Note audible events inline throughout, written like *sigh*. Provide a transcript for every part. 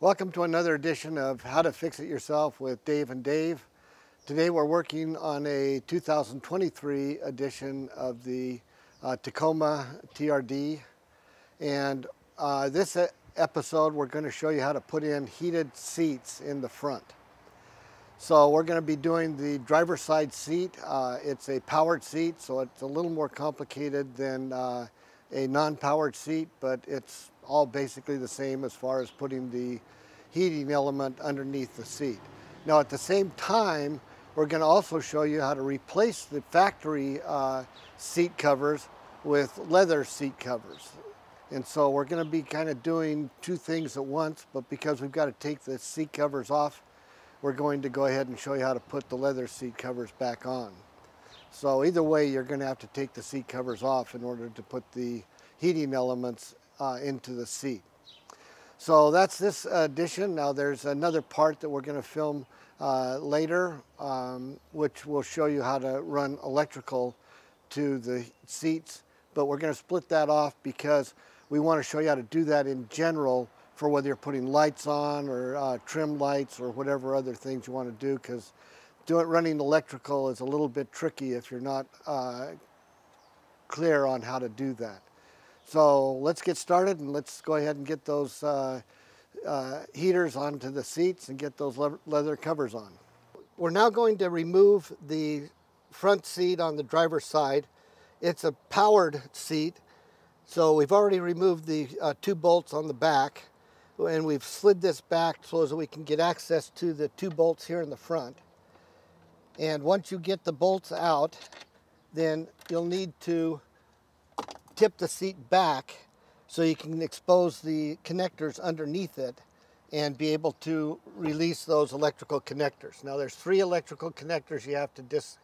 Welcome to another edition of How to Fix It Yourself with Dave and Dave. Today we're working on a 2023 edition of the uh, Tacoma TRD and uh, this episode we're going to show you how to put in heated seats in the front. So we're going to be doing the driver's side seat. Uh, it's a powered seat so it's a little more complicated than uh, a non-powered seat but it's all basically the same as far as putting the heating element underneath the seat. Now at the same time, we're going to also show you how to replace the factory uh, seat covers with leather seat covers. And so we're going to be kind of doing two things at once, but because we've got to take the seat covers off, we're going to go ahead and show you how to put the leather seat covers back on. So either way, you're going to have to take the seat covers off in order to put the heating elements uh, into the seat. So that's this edition. Now there's another part that we're going to film uh, later, um, which will show you how to run electrical to the seats. But we're going to split that off because we want to show you how to do that in general for whether you're putting lights on or uh, trim lights or whatever other things you want to do because doing running electrical is a little bit tricky if you're not uh, clear on how to do that. So let's get started and let's go ahead and get those uh, uh, heaters onto the seats and get those le leather covers on. We're now going to remove the front seat on the driver's side. It's a powered seat, so we've already removed the uh, two bolts on the back and we've slid this back so that we can get access to the two bolts here in the front. And once you get the bolts out, then you'll need to tip the seat back so you can expose the connectors underneath it and be able to release those electrical connectors. Now there's three electrical connectors you have to dis,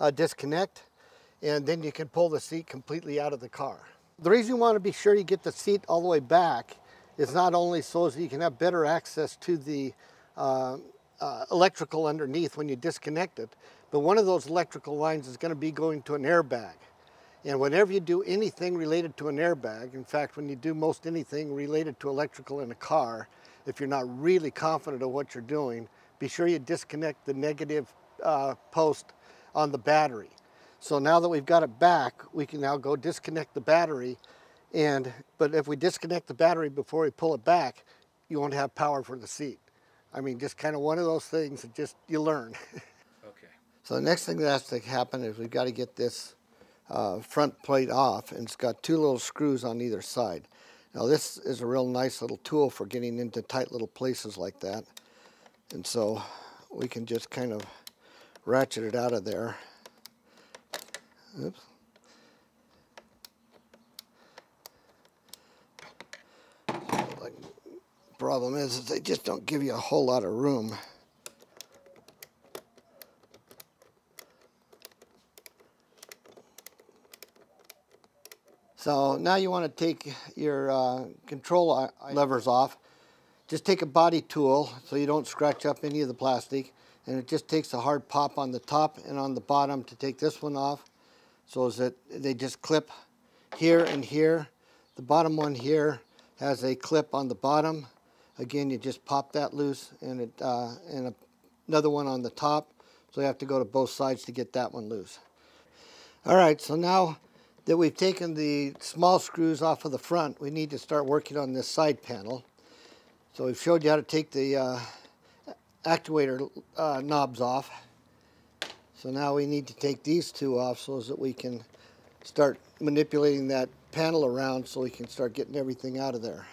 uh, disconnect and then you can pull the seat completely out of the car. The reason you want to be sure you get the seat all the way back is not only so that you can have better access to the uh, uh, electrical underneath when you disconnect it, but one of those electrical lines is going to be going to an airbag. And whenever you do anything related to an airbag, in fact, when you do most anything related to electrical in a car, if you're not really confident of what you're doing, be sure you disconnect the negative uh, post on the battery. So now that we've got it back, we can now go disconnect the battery. And, but if we disconnect the battery before we pull it back, you won't have power for the seat. I mean, just kind of one of those things that just you learn. *laughs* okay. So the next thing that has to happen is we've got to get this uh, front plate off and it's got two little screws on either side. Now this is a real nice little tool for getting into tight little places like that. And so we can just kind of ratchet it out of there. Oops. Problem is, is they just don't give you a whole lot of room. So now you want to take your uh, control levers off. Just take a body tool so you don't scratch up any of the plastic. And it just takes a hard pop on the top and on the bottom to take this one off. So is that they just clip here and here. The bottom one here has a clip on the bottom. Again, you just pop that loose and, it, uh, and a, another one on the top. So you have to go to both sides to get that one loose. All right, so now that we've taken the small screws off of the front, we need to start working on this side panel. So we've showed you how to take the uh, actuator uh, knobs off. So now we need to take these two off so that we can start manipulating that panel around so we can start getting everything out of there.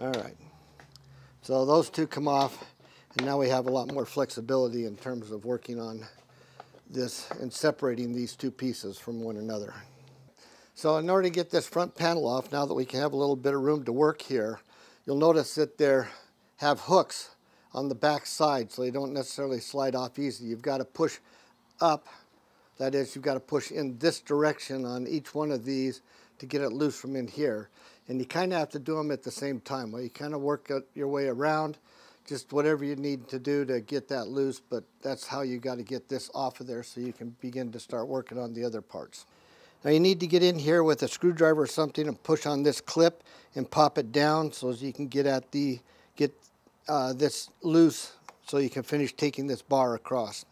All right. So those two come off and now we have a lot more flexibility in terms of working on this and separating these two pieces from one another. So in order to get this front panel off, now that we can have a little bit of room to work here, you'll notice that there have hooks on the back side so they don't necessarily slide off easy. You've got to push up, that is you've got to push in this direction on each one of these to get it loose from in here. And you kind of have to do them at the same time. Well, you kind of work your way around just whatever you need to do to get that loose, but that's how you got to get this off of there so you can begin to start working on the other parts. Now you need to get in here with a screwdriver or something and push on this clip and pop it down so as you can get at the get uh, this loose so you can finish taking this bar across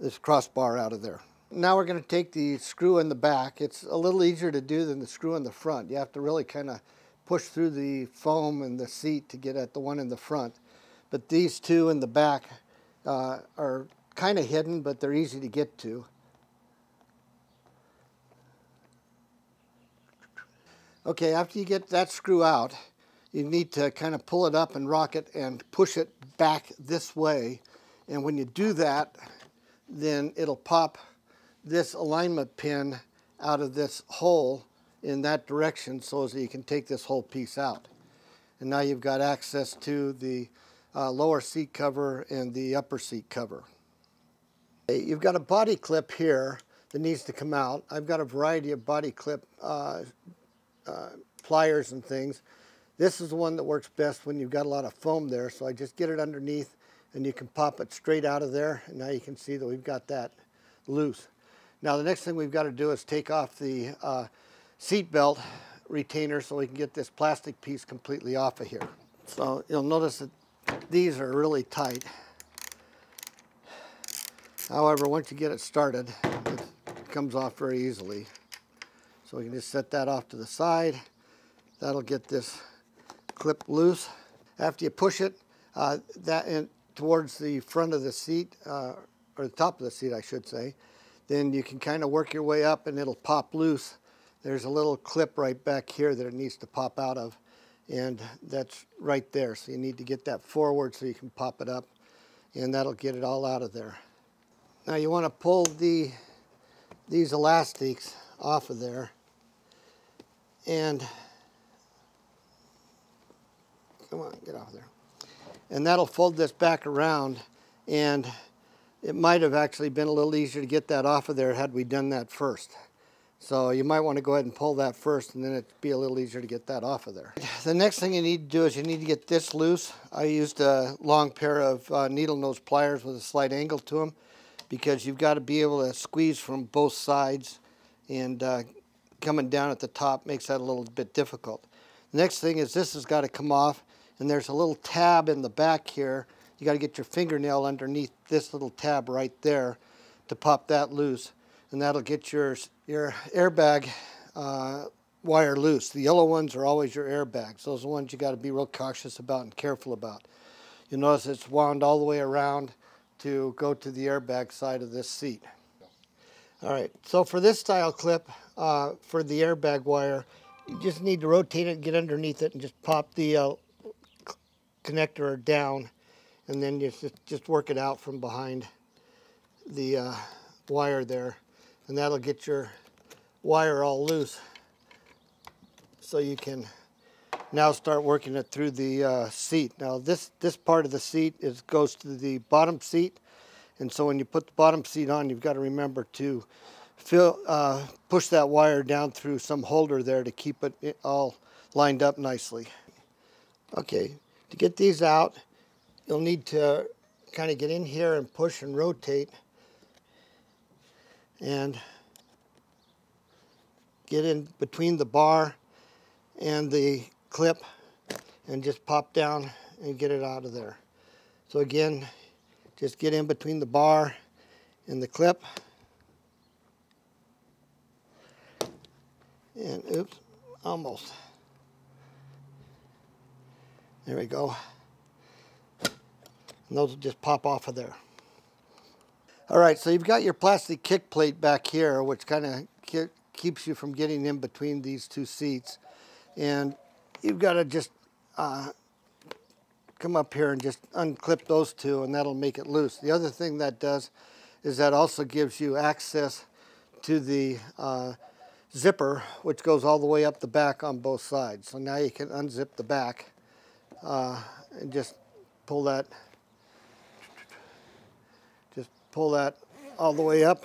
this crossbar out of there. Now we're going to take the screw in the back. It's a little easier to do than the screw in the front. You have to really kind of push through the foam and the seat to get at the one in the front. But these two in the back uh, are kind of hidden, but they're easy to get to. Okay, after you get that screw out, you need to kind of pull it up and rock it and push it back this way. And when you do that, then it'll pop this alignment pin out of this hole in that direction so that you can take this whole piece out. And now you've got access to the uh, lower seat cover and the upper seat cover. You've got a body clip here that needs to come out. I've got a variety of body clip uh, uh, pliers and things. This is the one that works best when you've got a lot of foam there. So I just get it underneath and you can pop it straight out of there. And now you can see that we've got that loose. Now the next thing we've got to do is take off the uh, seat belt retainer so we can get this plastic piece completely off of here. So you'll notice that these are really tight. However, once you get it started, it comes off very easily. So we can just set that off to the side. That'll get this clip loose. After you push it uh, that in, towards the front of the seat, uh, or the top of the seat I should say, then you can kind of work your way up and it'll pop loose. There's a little clip right back here that it needs to pop out of and that's right there. So you need to get that forward so you can pop it up and that'll get it all out of there. Now you want to pull the these elastics off of there and come on, get off there. And that'll fold this back around and it might have actually been a little easier to get that off of there had we done that first. So you might want to go ahead and pull that first and then it'd be a little easier to get that off of there. The next thing you need to do is you need to get this loose. I used a long pair of uh, needle nose pliers with a slight angle to them because you've got to be able to squeeze from both sides and uh, coming down at the top makes that a little bit difficult. The next thing is this has got to come off and there's a little tab in the back here you got to get your fingernail underneath this little tab right there to pop that loose. And that'll get your, your airbag uh, wire loose. The yellow ones are always your airbags. Those are the ones you got to be real cautious about and careful about. You'll notice it's wound all the way around to go to the airbag side of this seat. All right, so for this style clip, uh, for the airbag wire, you just need to rotate it get underneath it and just pop the uh, connector down and then you just, just work it out from behind the uh, wire there and that'll get your wire all loose so you can now start working it through the uh, seat. Now this, this part of the seat is, goes to the bottom seat and so when you put the bottom seat on you've got to remember to fill, uh, push that wire down through some holder there to keep it all lined up nicely. Okay, to get these out you'll need to kind of get in here and push and rotate and get in between the bar and the clip and just pop down and get it out of there. So again, just get in between the bar and the clip. And oops, almost. There we go and those will just pop off of there. All right, so you've got your plastic kick plate back here, which kind of keeps you from getting in between these two seats. And you've got to just uh, come up here and just unclip those two, and that'll make it loose. The other thing that does is that also gives you access to the uh, zipper, which goes all the way up the back on both sides. So now you can unzip the back uh, and just pull that pull that all the way up.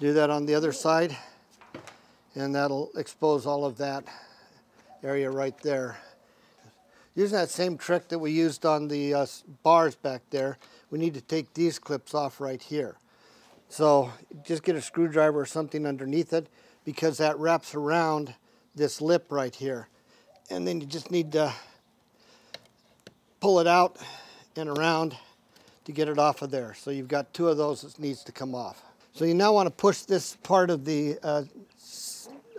Do that on the other side and that'll expose all of that area right there. Using that same trick that we used on the uh, bars back there, we need to take these clips off right here. So just get a screwdriver or something underneath it because that wraps around this lip right here. And then you just need to pull it out and around to get it off of there. So you've got two of those that needs to come off. So you now want to push this part of the uh,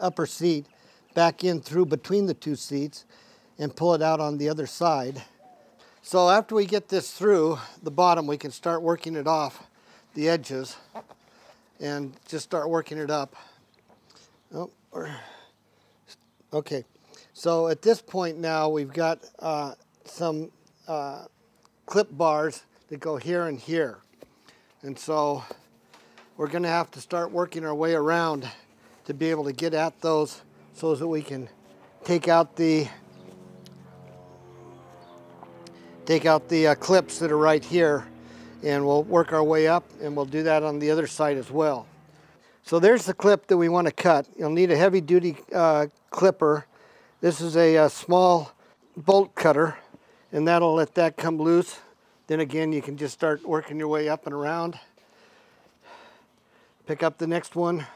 upper seat back in through between the two seats and pull it out on the other side. So after we get this through the bottom, we can start working it off the edges and just start working it up. Oh, okay, so at this point now we've got uh, some uh, clip bars that go here and here. And so we're going to have to start working our way around to be able to get at those so that we can take out the take out the uh, clips that are right here and we'll work our way up and we'll do that on the other side as well. So there's the clip that we want to cut. You'll need a heavy duty uh, clipper. This is a, a uh, small bolt cutter and that'll let that come loose. Then again, you can just start working your way up and around. Pick up the next one.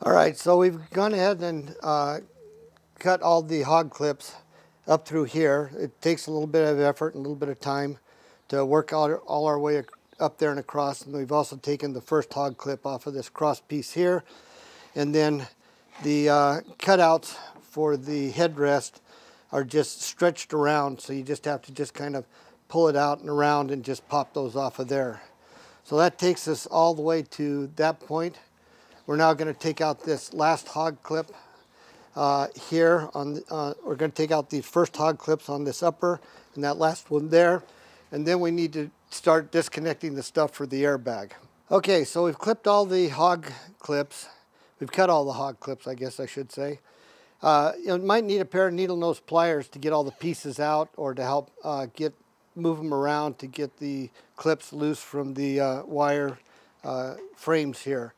All right, so we've gone ahead and uh, cut all the hog clips up through here. It takes a little bit of effort and a little bit of time to work all, all our way up there and across. And we've also taken the first hog clip off of this cross piece here. And then the uh, cutouts for the headrest are just stretched around. So you just have to just kind of pull it out and around and just pop those off of there. So that takes us all the way to that point. We're now going to take out this last hog clip uh, here. On uh, We're going to take out these first hog clips on this upper and that last one there. And then we need to start disconnecting the stuff for the airbag. Okay, so we've clipped all the hog clips. We've cut all the hog clips, I guess I should say. Uh, you might need a pair of needle nose pliers to get all the pieces out or to help uh, get move them around to get the clips loose from the uh, wire uh, frames here.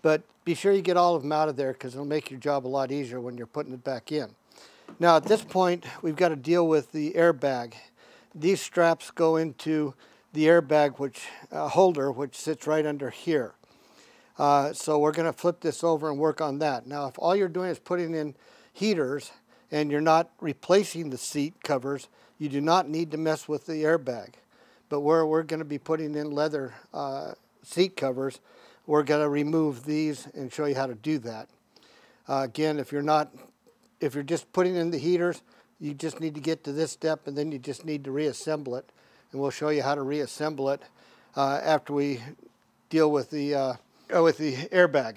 But be sure you get all of them out of there because it'll make your job a lot easier when you're putting it back in. Now at this point, we've got to deal with the airbag. These straps go into the airbag which uh, holder, which sits right under here. Uh, so we're going to flip this over and work on that. Now, if all you're doing is putting in heaters and you're not replacing the seat covers, you do not need to mess with the airbag. But where we're going to be putting in leather uh, seat covers, we're going to remove these and show you how to do that. Uh, again, if you're not, if you're just putting in the heaters, you just need to get to this step and then you just need to reassemble it. And we'll show you how to reassemble it uh, after we deal with the, uh, with the airbag.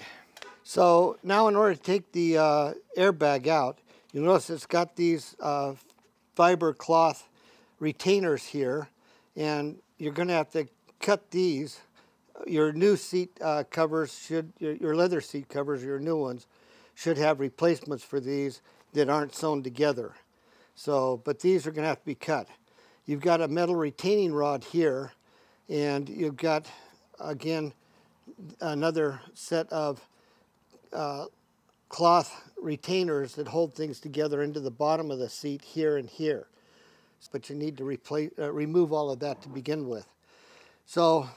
So now in order to take the uh, airbag out, you'll notice it's got these uh, fiber cloth retainers here and you're going to have to cut these your new seat uh, covers should, your, your, leather seat covers, your new ones, should have replacements for these that aren't sewn together. So, but these are going to have to be cut. You've got a metal retaining rod here, and you've got, again, another set of uh, cloth retainers that hold things together into the bottom of the seat here and here. But you need to replace, uh, remove all of that to begin with. So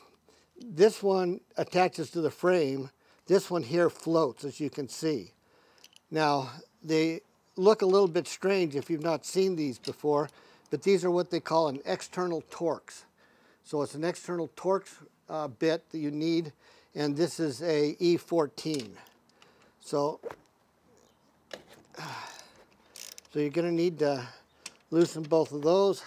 this one attaches to the frame. This one here floats, as you can see. Now, they look a little bit strange if you've not seen these before, but these are what they call an external Torx. So it's an external Torx uh, bit that you need, and this is a E14. So, *sighs* so you're going to need to loosen both of those.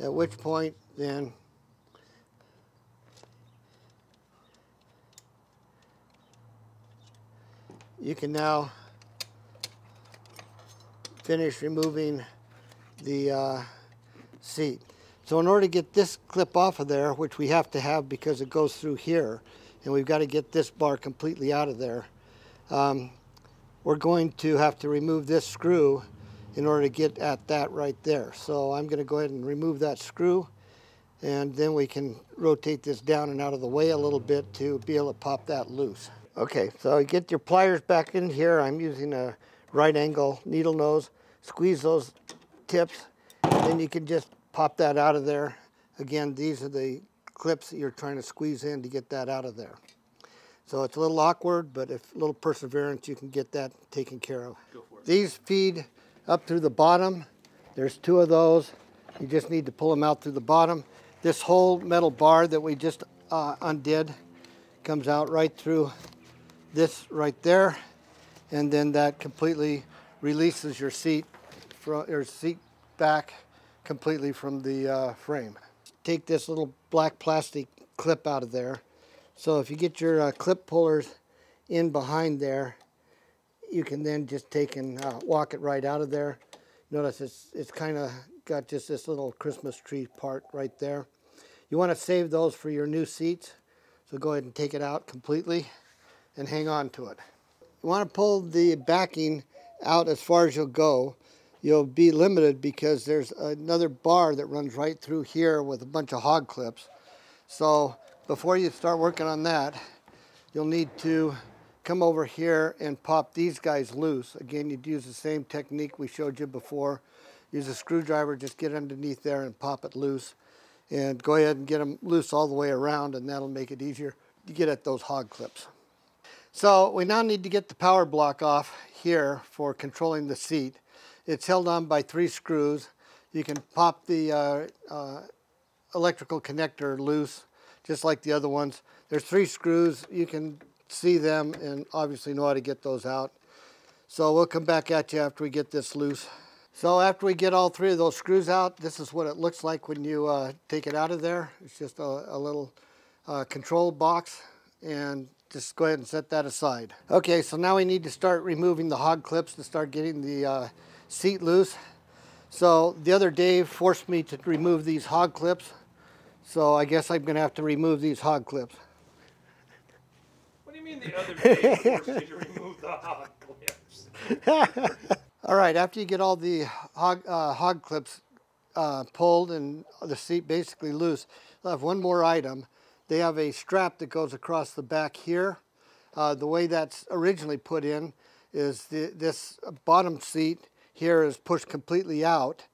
At which point then you can now finish removing the uh, seat. So in order to get this clip off of there, which we have to have because it goes through here, and we've got to get this bar completely out of there, um, we're going to have to remove this screw in order to get at that right there. So I'm going to go ahead and remove that screw and then we can rotate this down and out of the way a little bit to be able to pop that loose. Okay, so get your pliers back in here. I'm using a right angle needle nose. Squeeze those tips, and then you can just pop that out of there. Again, these are the clips that you're trying to squeeze in to get that out of there. So it's a little awkward, but if a little perseverance, you can get that taken care of. These feed up through the bottom. There's two of those. You just need to pull them out through the bottom. This whole metal bar that we just uh, undid comes out right through this right there. And then that completely releases your seat, from, your seat back completely from the uh, frame. Take this little black plastic clip out of there. So if you get your uh, clip pullers in behind there, you can then just take and uh, walk it right out of there. Notice it's, it's kind of got just this little Christmas tree part right there. You want to save those for your new seats. So go ahead and take it out completely and hang on to it. You want to pull the backing out as far as you'll go. You'll be limited because there's another bar that runs right through here with a bunch of hog clips. So before you start working on that, you'll need to come over here and pop these guys loose. Again, you'd use the same technique we showed you before. Use a screwdriver, just get underneath there and pop it loose. And go ahead and get them loose all the way around and that'll make it easier to get at those hog clips. So we now need to get the power block off here for controlling the seat. It's held on by three screws. You can pop the uh, uh, electrical connector loose just like the other ones. There's three screws. You can see them and obviously know how to get those out. So we'll come back at you after we get this loose. So after we get all three of those screws out, this is what it looks like when you uh, take it out of there. It's just a, a little uh, control box and just go ahead and set that aside. Okay, so now we need to start removing the hog clips to start getting the uh, seat loose. So the other Dave forced me to remove these hog clips. So I guess I'm gonna have to remove these hog clips What do you mean the other Dave forced me to remove the hog clips? *laughs* all right, after you get all the hog, uh, hog clips uh, pulled and the seat basically loose, I have one more item. They have a strap that goes across the back here. Uh, the way that's originally put in is the, this bottom seat here is pushed completely out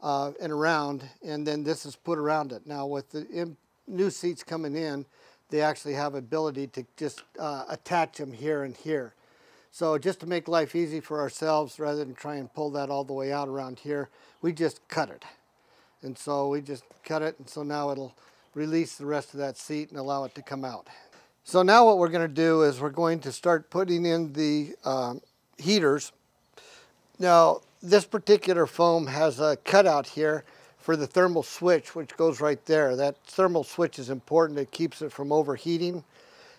uh, and around, and then this is put around it. Now with the new seats coming in, they actually have ability to just uh, attach them here and here. So just to make life easy for ourselves, rather than try and pull that all the way out around here, we just cut it. And so we just cut it, and so now it'll release the rest of that seat and allow it to come out. So now what we're going to do is we're going to start putting in the um, heaters. Now, this particular foam has a cutout here for the thermal switch, which goes right there. That thermal switch is important. It keeps it from overheating.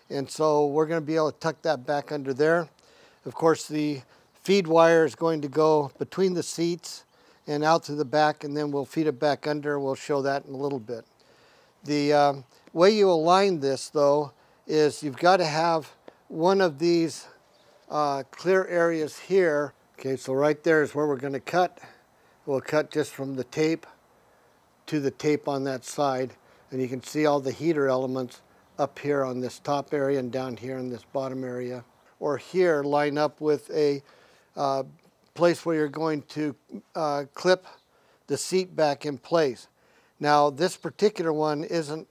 And so we're going to be able to tuck that back under there. Of course, the feed wire is going to go between the seats and out to the back, and then we'll feed it back under. We'll show that in a little bit. The um, way you align this, though, is you've got to have one of these uh, clear areas here. Okay, so right there is where we're going to cut. We'll cut just from the tape to the tape on that side and you can see all the heater elements up here on this top area and down here in this bottom area. Or here line up with a uh, place where you're going to uh, clip the seat back in place. Now this particular one isn't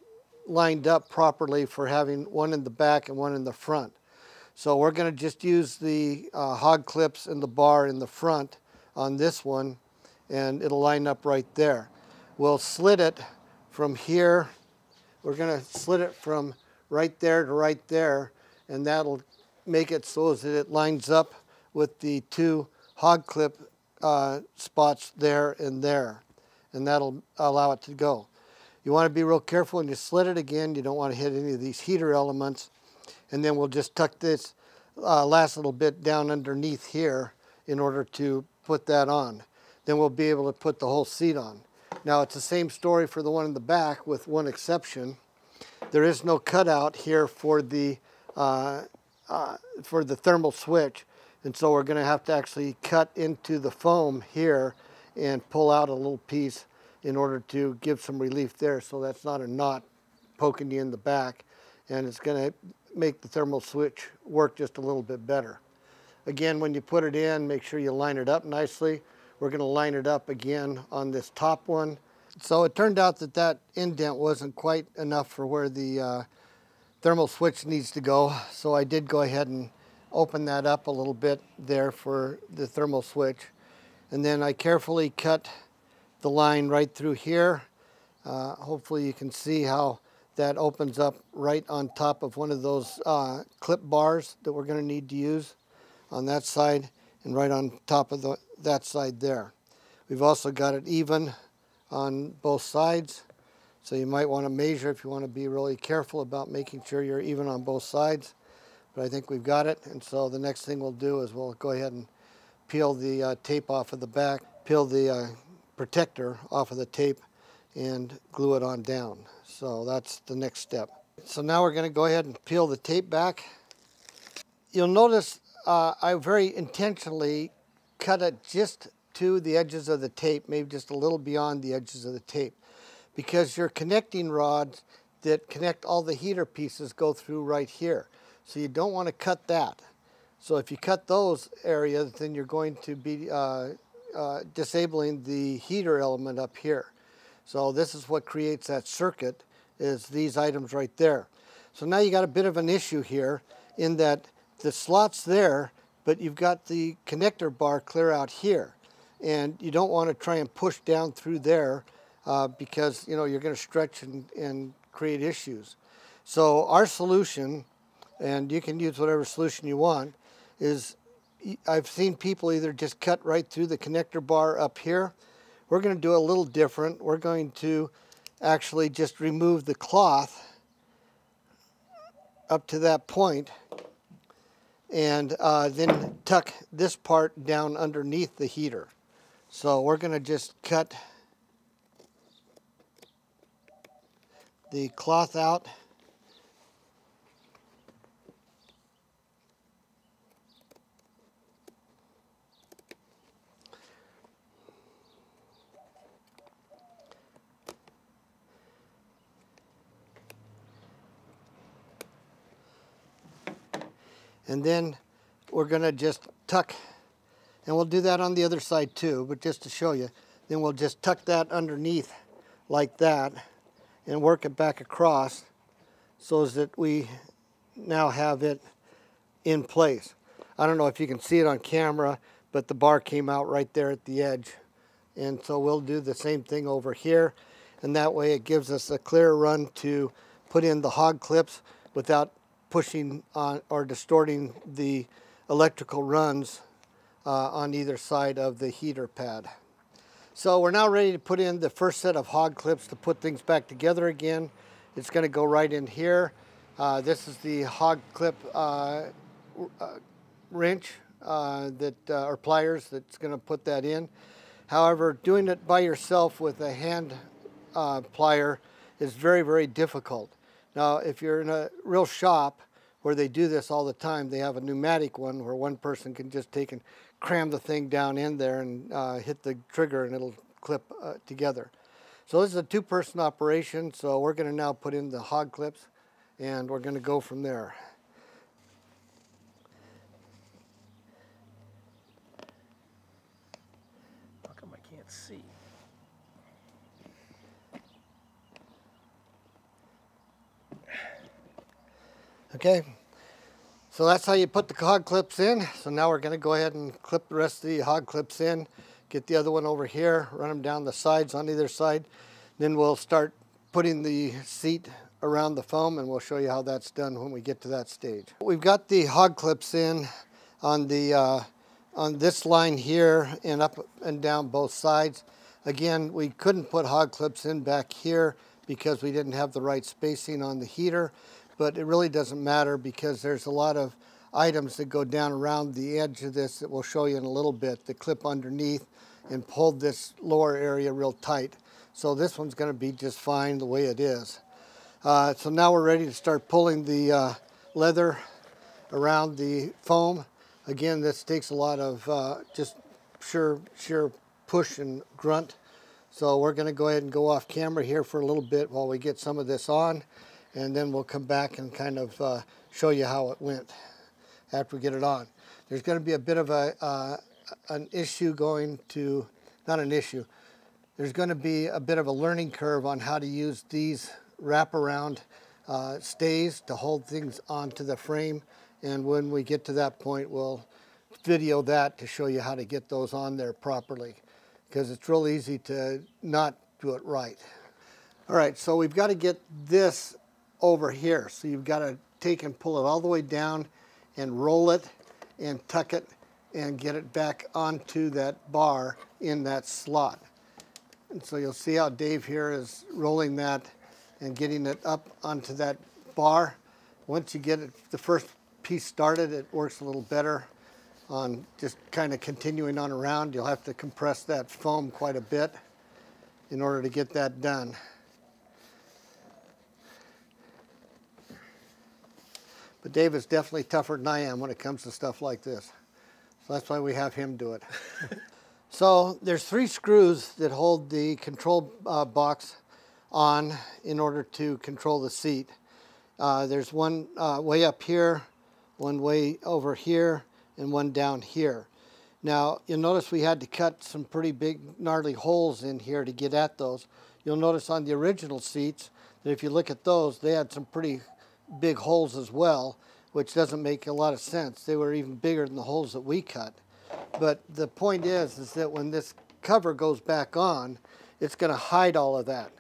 lined up properly for having one in the back and one in the front. So we're going to just use the uh, hog clips and the bar in the front on this one and it'll line up right there we'll slit it from here. We're going to slit it from right there to right there, and that'll make it so that it lines up with the two hog clip uh, spots there and there, and that'll allow it to go. You want to be real careful when you slit it again. You don't want to hit any of these heater elements. And then we'll just tuck this uh, last little bit down underneath here in order to put that on. Then we'll be able to put the whole seat on. Now it's the same story for the one in the back with one exception. There is no cutout here for the, uh, uh, for the thermal switch. And so we're going to have to actually cut into the foam here and pull out a little piece in order to give some relief there so that's not a knot poking you in the back. And it's going to make the thermal switch work just a little bit better. Again, when you put it in, make sure you line it up nicely. We're going to line it up again on this top one. So it turned out that that indent wasn't quite enough for where the uh, thermal switch needs to go. So I did go ahead and open that up a little bit there for the thermal switch. And then I carefully cut the line right through here. Uh, hopefully you can see how that opens up right on top of one of those uh, clip bars that we're going to need to use on that side and right on top of the, that side there. We've also got it even on both sides. So you might want to measure if you want to be really careful about making sure you're even on both sides. But I think we've got it. And so the next thing we'll do is we'll go ahead and peel the uh, tape off of the back, peel the uh, protector off of the tape and glue it on down. So that's the next step. So now we're going to go ahead and peel the tape back. You'll notice uh, I very intentionally cut it just to the edges of the tape, maybe just a little beyond the edges of the tape, because your connecting rods that connect all the heater pieces go through right here. So you don't want to cut that. So if you cut those areas, then you're going to be uh, uh, disabling the heater element up here. So this is what creates that circuit, is these items right there. So now you got a bit of an issue here in that the slot's there, but you've got the connector bar clear out here. And you don't want to try and push down through there uh, because you know you're going to stretch and, and create issues. So our solution, and you can use whatever solution you want, is I've seen people either just cut right through the connector bar up here. We're going to do a little different. We're going to actually just remove the cloth up to that point and uh, then tuck this part down underneath the heater. So we're going to just cut the cloth out. And then we're going to just tuck, and we'll do that on the other side too, but just to show you, then we'll just tuck that underneath like that and work it back across so that we now have it in place. I don't know if you can see it on camera, but the bar came out right there at the edge. And so we'll do the same thing over here. And that way it gives us a clear run to put in the hog clips without pushing on or distorting the electrical runs uh, on either side of the heater pad. So we're now ready to put in the first set of hog clips to put things back together again. It's going to go right in here. Uh, this is the hog clip uh, uh wrench uh, that uh, or pliers that's going to put that in. However, doing it by yourself with a hand plier is very, very difficult. Now, if you're in a real shop where they do this all the time, they have a pneumatic one where one person can just take and cram the thing down in there and uh, hit the trigger and it'll clip uh, together. So this is a two-person operation, so we're going to now put in the hog clips and we're going to go from there. How come I can't see? Okay, so that's how you put the hog clips in. So now we're gonna go ahead and clip the rest of the hog clips in, get the other one over here, run them down the sides on either side. Then we'll start putting the seat around the foam and we'll show you how that's done when we get to that stage. We've got the hog clips in on the uh, on this line here and up and down both sides. Again, we couldn't put hog clips in back here because we didn't have the right spacing on the heater but it really doesn't matter because there's a lot of items that go down around the edge of this that we'll show you in a little bit that clip underneath and hold this lower area real tight. So this one's going to be just fine the way it is. Uh, so now we're ready to start pulling the uh, leather around the foam. Again, this takes a lot of uh, just sure, sure push and grunt. So we're going to go ahead and go off camera here for a little bit while we get some of this on and then we'll come back and kind of uh, show you how it went after we get it on. There's going to be a bit of a uh, an issue going to, not an issue, there's going to be a bit of a learning curve on how to use these wraparound uh, stays to hold things onto the frame. And when we get to that point, we'll video that to show you how to get those on there properly because it's real easy to not do it right. All right, so we've got to get this over here. So you've got to take and pull it all the way down and roll it and tuck it and get it back onto that bar in that slot. And so you'll see how Dave here is rolling that and getting it up onto that bar. Once you get it, the first piece started, it works a little better on just kind of continuing on around. You'll have to compress that foam quite a bit in order to get that done. But Dave is definitely tougher than I am when it comes to stuff like this. So that's why we have him do it. *laughs* so there's three screws that hold the control uh, box on in order to control the seat. Uh, there's one uh, way up here, one way over here, and one down here. Now, you'll notice we had to cut some pretty big gnarly holes in here to get at those. You'll notice on the original seats that if you look at those, they had some pretty big holes as well which doesn't make a lot of sense. They were even bigger than the holes that we cut. But the point is, is that when this cover goes back on, it's going to hide all of that.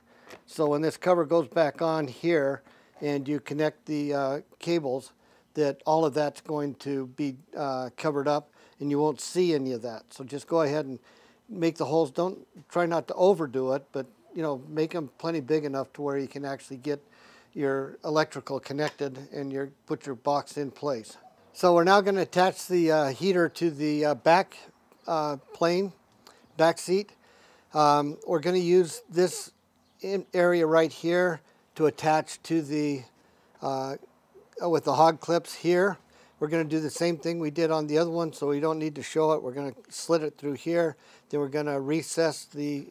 So when this cover goes back on here and you connect the uh, cables, that all of that's going to be uh, covered up and you won't see any of that. So just go ahead and make the holes. Don't try not to overdo it, but you know, make them plenty big enough to where you can actually get your electrical connected and you put your box in place. So we're now going to attach the uh, heater to the uh, back uh, plane, back seat. Um, we're going to use this area right here to attach to the, uh, with the hog clips here. We're going to do the same thing we did on the other one, so we don't need to show it. We're going to slit it through here. Then we're going to recess the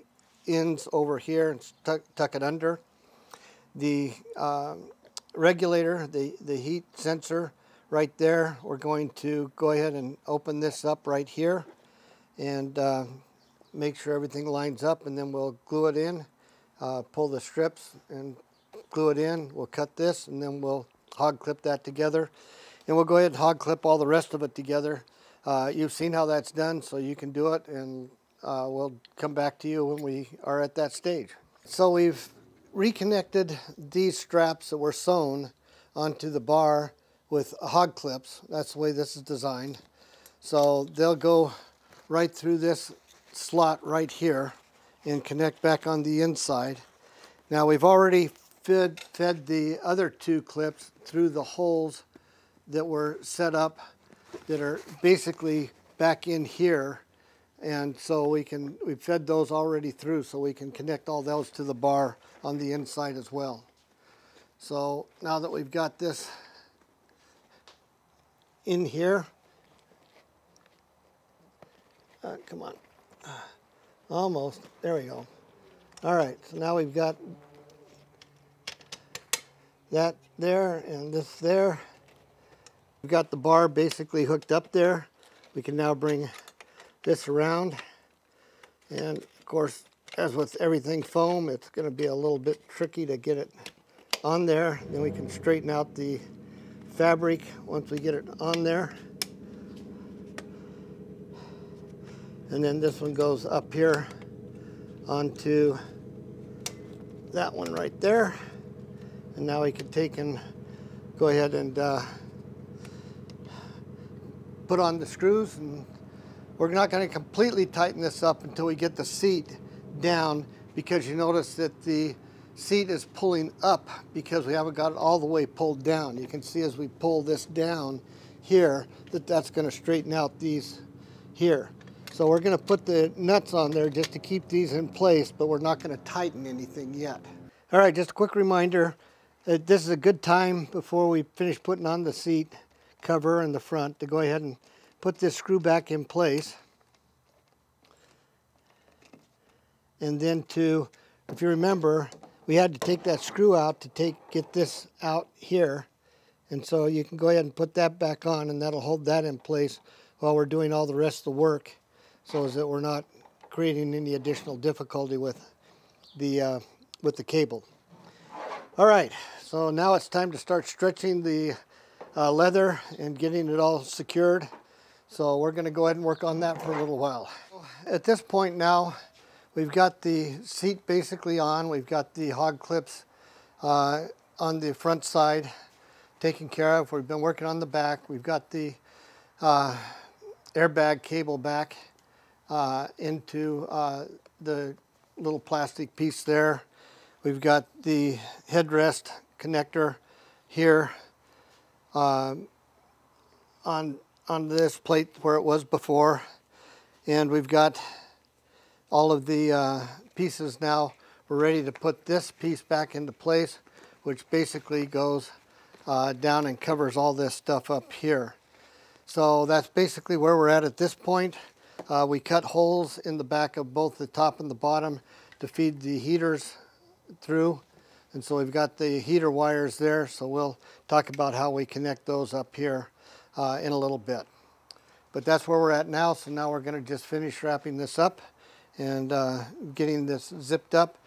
ends over here and tuck, tuck it under the uh, regulator, the, the heat sensor right there. We're going to go ahead and open this up right here and uh, make sure everything lines up and then we'll glue it in, uh, pull the strips and glue it in. We'll cut this and then we'll hog clip that together. And we'll go ahead and hog clip all the rest of it together. Uh, you've seen how that's done, so you can do it and uh, we'll come back to you when we are at that stage. So we've reconnected these straps that were sewn onto the bar with hog clips. That's the way this is designed. So they'll go right through this slot right here and connect back on the inside. Now we've already fed, fed the other two clips through the holes that were set up that are basically back in here and so we can, we've fed those already through so we can connect all those to the bar on the inside as well. So now that we've got this in here, uh, come on, almost, there we go. All right, so now we've got that there and this there. We've got the bar basically hooked up there. We can now bring this around. And of course, as with everything foam, it's going to be a little bit tricky to get it on there. Then we can straighten out the fabric once we get it on there. And then this one goes up here onto that one right there. And now we can take and go ahead and uh, put on the screws and we're not going to completely tighten this up until we get the seat down because you notice that the seat is pulling up because we haven't got it all the way pulled down. You can see as we pull this down here that that's going to straighten out these here. So we're going to put the nuts on there just to keep these in place, but we're not going to tighten anything yet. All right, just a quick reminder that this is a good time before we finish putting on the seat cover in the front to go ahead and put this screw back in place. And then to, if you remember, we had to take that screw out to take get this out here And so you can go ahead and put that back on and that'll hold that in place while we're doing all the rest of the work so as that we're not creating any additional difficulty with the, uh, with the cable. All right, so now it's time to start stretching the uh, leather and getting it all secured. So we're going to go ahead and work on that for a little while. At this point now, we've got the seat basically on. We've got the hog clips uh, on the front side taken care of. We've been working on the back. We've got the uh, airbag cable back uh, into uh, the little plastic piece there. We've got the headrest connector here uh, on, on this plate where it was before. And we've got all of the uh, pieces now. We're ready to put this piece back into place, which basically goes uh, down and covers all this stuff up here. So that's basically where we're at at this point. Uh, we cut holes in the back of both the top and the bottom to feed the heaters through. And so we've got the heater wires there, so we'll talk about how we connect those up here uh, in a little bit. But that's where we're at now, so now we're going to just finish wrapping this up and uh, getting this zipped up.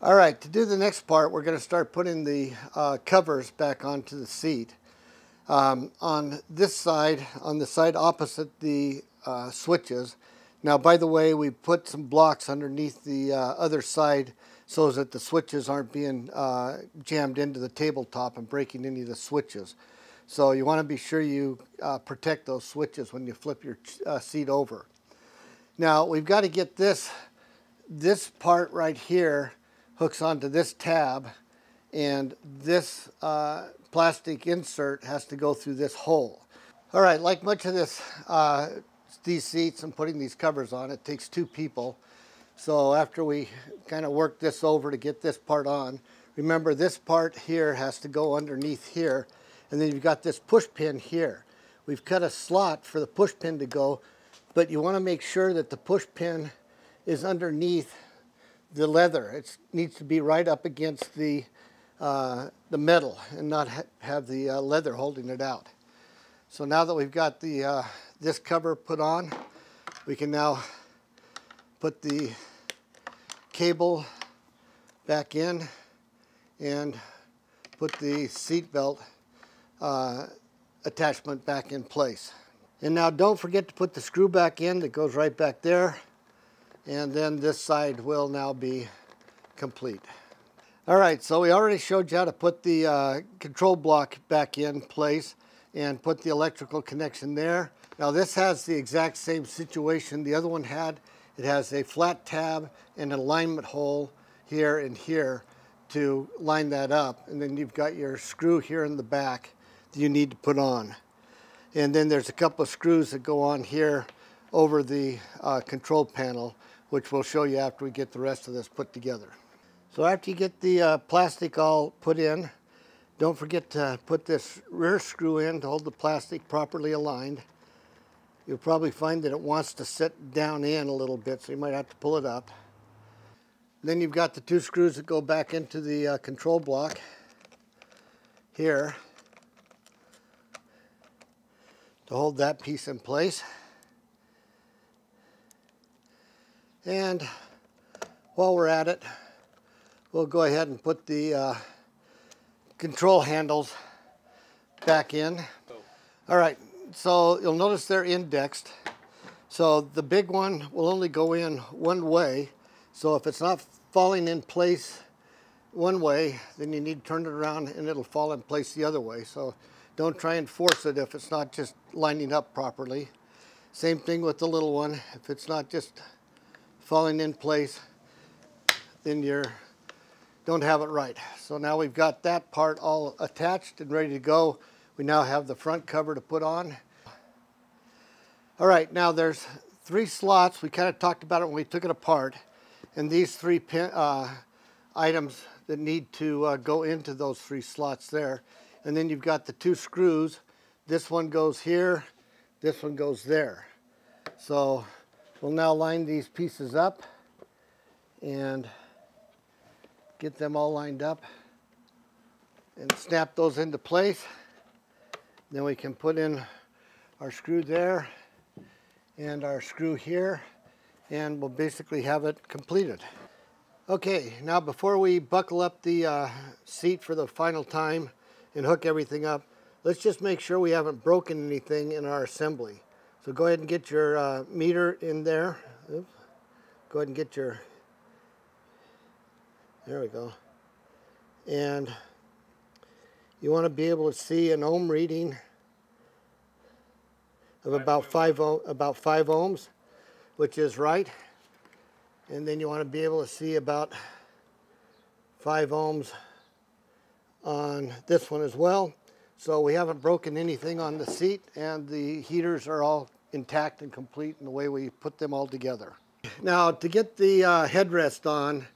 All right, to do the next part, we're going to start putting the uh, covers back onto the seat. Um, on this side, on the side opposite the uh, switches, now by the way, we put some blocks underneath the uh, other side so that the switches aren't being uh, jammed into the tabletop and breaking any of the switches. So you want to be sure you uh, protect those switches when you flip your seat over. Now we've got to get this, this part right here hooks onto this tab and this uh, plastic insert has to go through this hole. All right, like much of this, uh, these seats and putting these covers on, it takes two people. So after we kind of work this over to get this part on, remember this part here has to go underneath here and then you've got this push pin here. We've cut a slot for the push pin to go, but you want to make sure that the push pin is underneath the leather. It needs to be right up against the, uh, the metal and not ha have the uh, leather holding it out. So now that we've got the, uh, this cover put on, we can now put the cable back in and put the seat belt uh, attachment back in place. And now don't forget to put the screw back in that goes right back there. And then this side will now be complete. All right, so we already showed you how to put the uh, control block back in place and put the electrical connection there. Now this has the exact same situation the other one had. It has a flat tab and an alignment hole here and here to line that up. And then you've got your screw here in the back that you need to put on. And then there's a couple of screws that go on here over the uh, control panel, which we'll show you after we get the rest of this put together. So after you get the uh, plastic all put in, don't forget to put this rear screw in to hold the plastic properly aligned. You'll probably find that it wants to sit down in a little bit, so you might have to pull it up. Then you've got the two screws that go back into the uh, control block here. To hold that piece in place. And while we're at it, we'll go ahead and put the uh, control handles back in. All right, so you'll notice they're indexed. So the big one will only go in one way. So if it's not falling in place one way, then you need to turn it around and it'll fall in place the other way. So don't try and force it if it's not just lining up properly. Same thing with the little one. If it's not just falling in place, then you don't have it right. So now we've got that part all attached and ready to go. We now have the front cover to put on. All right, now there's three slots. We kind of talked about it when we took it apart. And these three pin, uh, items that need to uh, go into those three slots there. And then you've got the two screws. This one goes here, this one goes there. So we'll now line these pieces up and get them all lined up and snap those into place. Then we can put in our screw there and our screw here and we'll basically have it completed. Okay, now before we buckle up the uh, seat for the final time and hook everything up, let's just make sure we haven't broken anything in our assembly. So go ahead and get your uh, meter in there. Oops. Go ahead and get your, there we go. And you want to be able to see an ohm reading of about five, about five ohms, which is right. And then you want to be able to see about five ohms on this one as well. So we haven't broken anything on the seat and the heaters are all intact and complete in the way we put them all together. Now to get the uh, headrest on,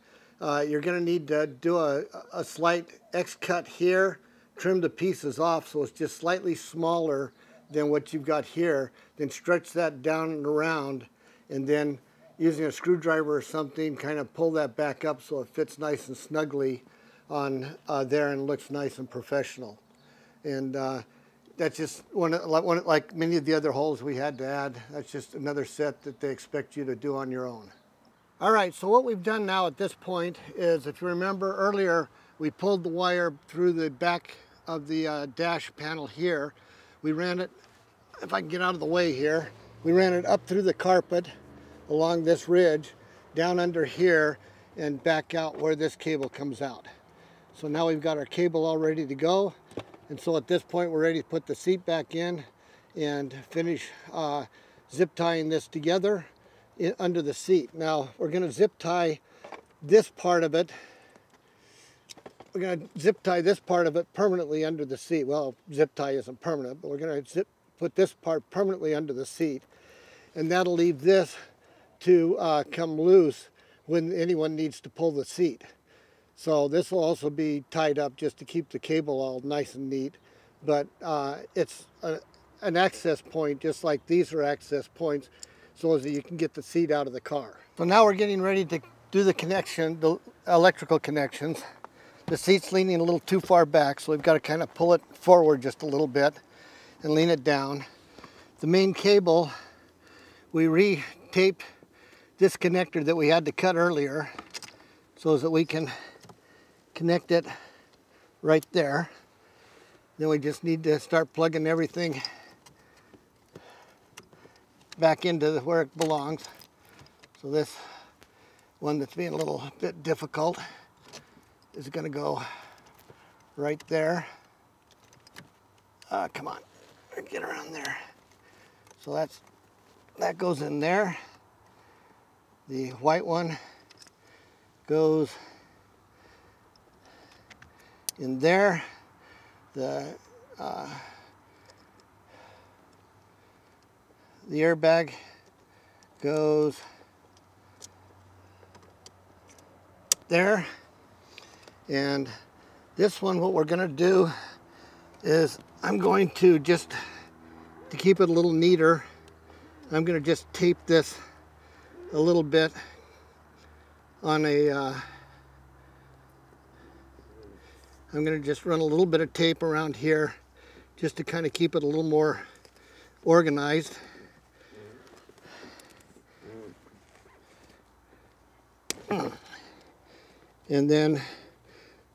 uh, you're going to need to do a, a slight X-cut here, trim the pieces off so it's just slightly smaller than what you've got here, then stretch that down and around, and then using a screwdriver or something, kind of pull that back up so it fits nice and snugly on uh, there and looks nice and professional. And uh, that's just one, one, like many of the other holes we had to add, that's just another set that they expect you to do on your own. All right, so what we've done now at this point is, if you remember earlier, we pulled the wire through the back of the uh, dash panel here. We ran it, if I can get out of the way here, we ran it up through the carpet along this ridge, down under here, and back out where this cable comes out. So now we've got our cable all ready to go. And so at this point, we're ready to put the seat back in and finish uh, zip tying this together in, under the seat. Now, we're gonna zip tie this part of it. We're gonna zip tie this part of it permanently under the seat. Well, zip tie isn't permanent, but we're gonna zip, put this part permanently under the seat. And that'll leave this to uh, come loose when anyone needs to pull the seat. So this will also be tied up just to keep the cable all nice and neat. But uh, it's a, an access point just like these are access points so that you can get the seat out of the car. So now we're getting ready to do the connection, the electrical connections. The seat's leaning a little too far back so we've got to kind of pull it forward just a little bit and lean it down. The main cable, we re-taped this connector that we had to cut earlier so that we can connect it right there. Then we just need to start plugging everything back into where it belongs. So this one that's being a little bit difficult is going to go right there. Uh, come on, get around there. So that's that goes in there. The white one goes in there. The uh, the airbag goes there. And this one, what we're gonna do is I'm going to just, to keep it a little neater, I'm gonna just tape this a little bit on a uh, I'm going to just run a little bit of tape around here just to kind of keep it a little more organized. And then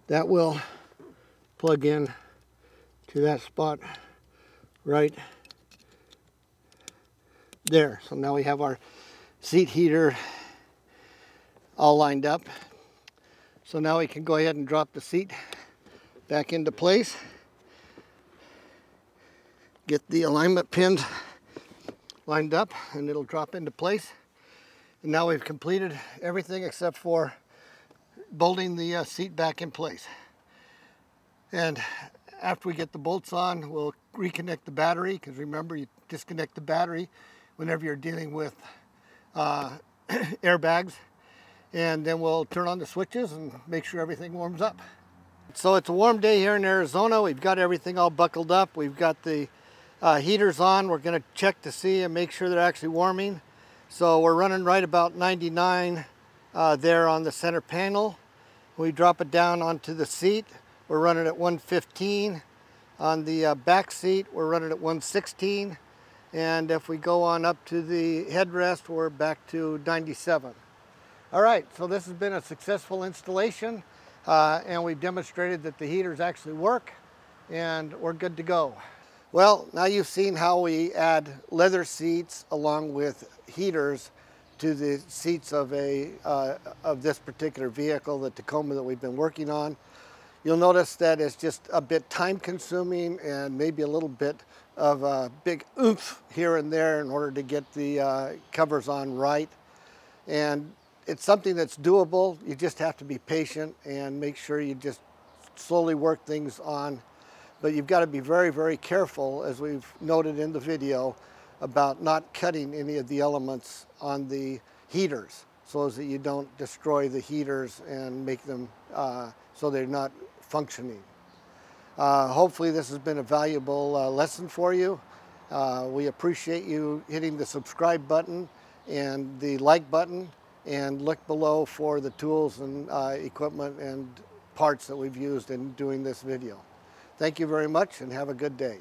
that will plug in to that spot right there. So now we have our seat heater all lined up. So now we can go ahead and drop the seat back into place. Get the alignment pins lined up and it'll drop into place. And now we've completed everything except for bolting the uh, seat back in place. And after we get the bolts on, we'll reconnect the battery because remember you disconnect the battery whenever you're dealing with uh, *clears throat* airbags and then we'll turn on the switches and make sure everything warms up. So it's a warm day here in Arizona. We've got everything all buckled up. We've got the uh, heaters on. We're going to check to see and make sure they're actually warming. So we're running right about 99 uh, there on the center panel. We drop it down onto the seat. We're running at 115. On the uh, back seat, we're running at 116. And if we go on up to the headrest, we're back to 97. All right, so this has been a successful installation. Uh, and we've demonstrated that the heaters actually work and we're good to go. Well, now you've seen how we add leather seats along with heaters to the seats of a uh, of this particular vehicle, the Tacoma that we've been working on. You'll notice that it's just a bit time consuming and maybe a little bit of a big oomph here and there in order to get the uh, covers on right. And it's something that's doable. You just have to be patient and make sure you just slowly work things on. But you've got to be very, very careful, as we've noted in the video, about not cutting any of the elements on the heaters so as that you don't destroy the heaters and make them uh, so they're not functioning. Uh, hopefully this has been a valuable uh, lesson for you. Uh, we appreciate you hitting the subscribe button and the like button and look below for the tools and uh, equipment and parts that we've used in doing this video. Thank you very much and have a good day.